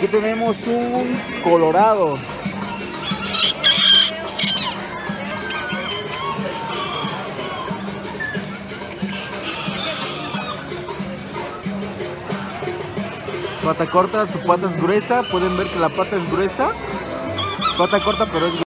Aquí tenemos un colorado. Pata corta, su pata es gruesa. Pueden ver que la pata es gruesa. Pata corta, pero es gruesa.